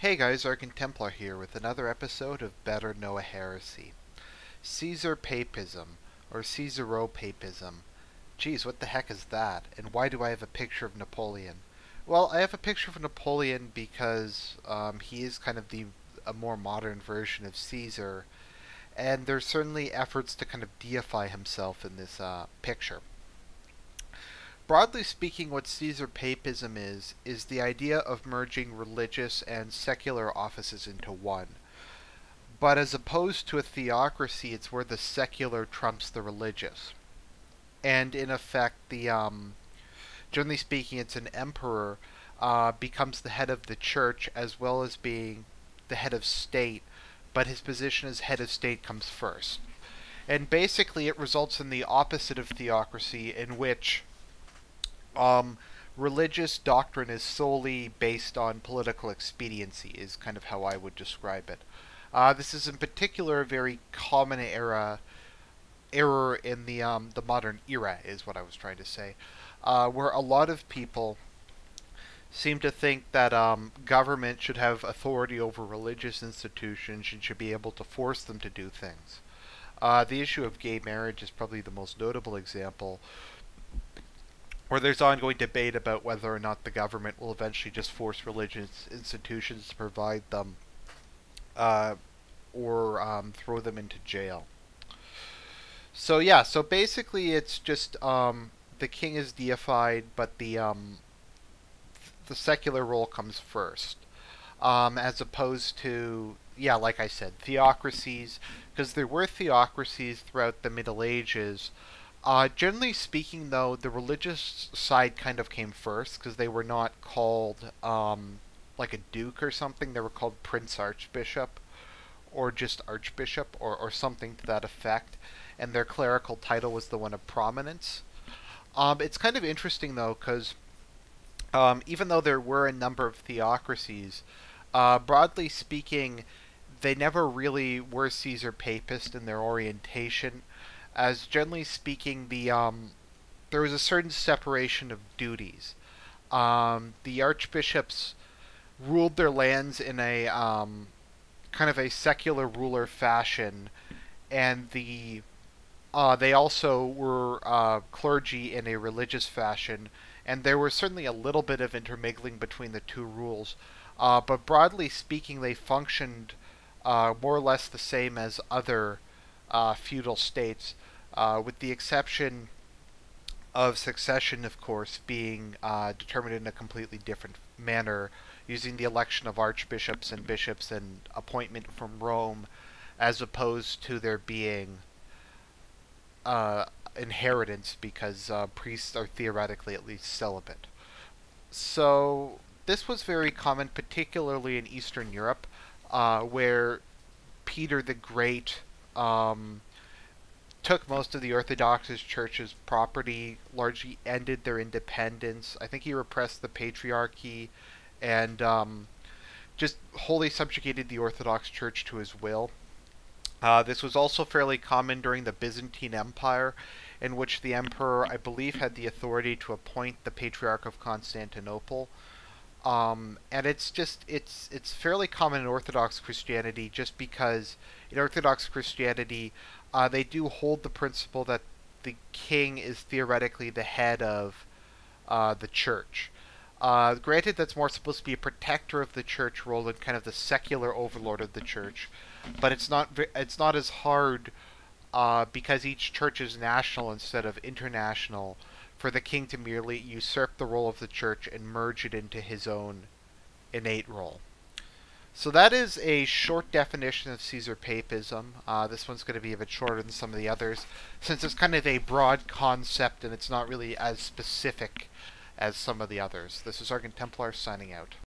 Hey guys, Argent Templar here with another episode of Better Know a Heresy. Caesar Papism, or Caesaro-Papism. Geez, what the heck is that? And why do I have a picture of Napoleon? Well, I have a picture of Napoleon because um, he is kind of the a more modern version of Caesar, and there's certainly efforts to kind of deify himself in this uh, picture. Broadly speaking, what Caesar papism is, is the idea of merging religious and secular offices into one. But as opposed to a theocracy, it's where the secular trumps the religious. And in effect, the um, generally speaking, it's an emperor uh, becomes the head of the church as well as being the head of state, but his position as head of state comes first. And basically, it results in the opposite of theocracy, in which um, religious doctrine is solely based on political expediency, is kind of how I would describe it. Uh, this is in particular a very common era error in the um, the modern era, is what I was trying to say, uh, where a lot of people seem to think that um, government should have authority over religious institutions and should be able to force them to do things. Uh, the issue of gay marriage is probably the most notable example, where there's ongoing debate about whether or not the government will eventually just force religious institutions to provide them uh, or um, throw them into jail. So yeah, so basically it's just um, the king is deified, but the um, the secular role comes first, um, as opposed to yeah, like I said, theocracies, because there were theocracies throughout the Middle Ages uh, generally speaking, though, the religious side kind of came first because they were not called um, like a duke or something. They were called prince archbishop or just archbishop or, or something to that effect. And their clerical title was the one of prominence. Um, it's kind of interesting, though, because um, even though there were a number of theocracies, uh, broadly speaking, they never really were Caesar papist in their orientation as generally speaking, the um, there was a certain separation of duties. Um, the archbishops ruled their lands in a um, kind of a secular ruler fashion, and the uh, they also were uh, clergy in a religious fashion, and there was certainly a little bit of intermingling between the two rules. Uh, but broadly speaking, they functioned uh, more or less the same as other uh, feudal states uh, with the exception of succession, of course, being uh, determined in a completely different manner, using the election of archbishops and bishops and appointment from Rome, as opposed to there being uh, inheritance because uh, priests are theoretically at least celibate. So this was very common, particularly in Eastern Europe, uh, where Peter the Great um, took most of the Orthodox Church's property, largely ended their independence. I think he repressed the patriarchy and um, just wholly subjugated the Orthodox Church to his will. Uh, this was also fairly common during the Byzantine Empire, in which the emperor, I believe, had the authority to appoint the Patriarch of Constantinople. Um, and it's just it's it's fairly common in Orthodox Christianity, just because in Orthodox Christianity, uh, they do hold the principle that the king is theoretically the head of uh, the church. Uh, granted, that's more supposed to be a protector of the church role than kind of the secular overlord of the church, but it's not it's not as hard uh, because each church is national instead of international for the king to merely usurp the role of the church and merge it into his own innate role. So that is a short definition of Caesar papism. Uh, this one's going to be a bit shorter than some of the others, since it's kind of a broad concept and it's not really as specific as some of the others. This is Argent Templar signing out.